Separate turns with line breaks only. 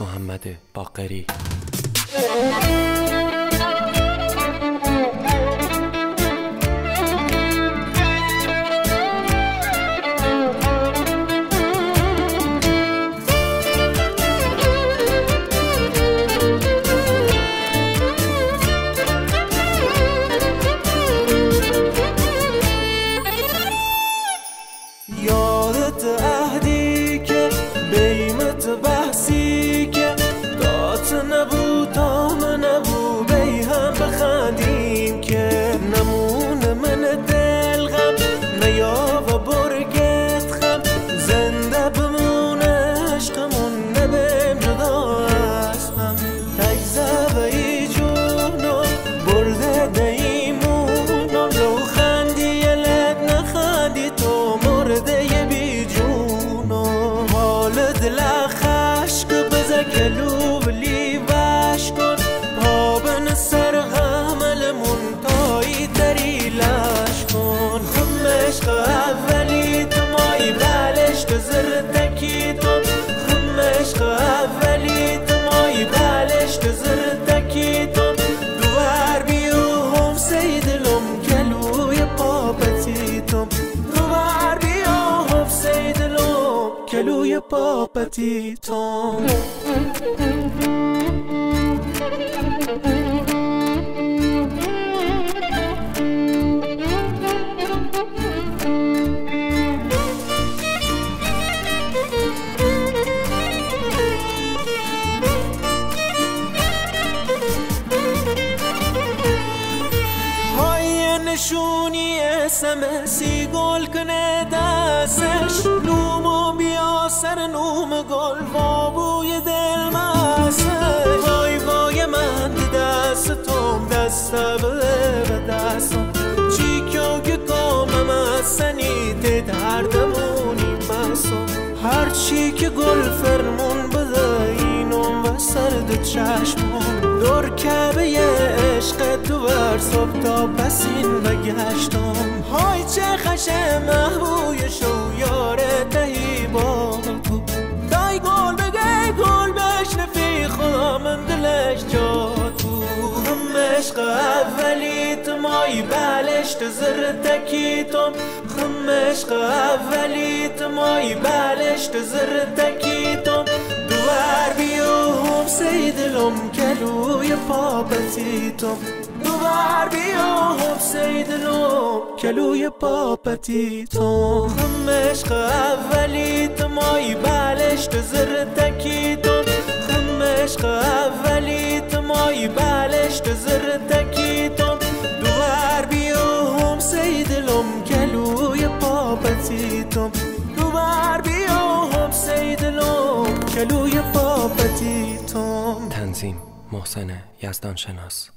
محمد باقری.
تو های نشونی اسمسی گل کنه. سر نوم گل بابوی دل مسش وای وای من دست توم دست به دستم چی که کامم از سنی ده دردمونی هر چی که گل فرمون بده اینم و سرد یه عشق تو ور صبح تا پسین بگشتم های چه خشه محبوی شو یاره تهی با تو. دای گل بگه گل بشنفی خدا من دلش جا تو. هم عشق اولی تو مایی بلش تو زردکی تو خم عشق اولی تو مایی بلش تو زردکی تو دوار بیو هم سیدلم کلوی پاپتی تو دوار بیو هم سیدلم کلوی پاپتی تو خم عشق اولی تو مایی بلش تو زردکی تو خم عشق اولی تو مایی بلش تو زردکی تو دوار بیو هم سیدلم کلوی پاپتی تو دوار بیو هم سیدلم کلوی پاپتی
تنظیم محسن یزدان شناس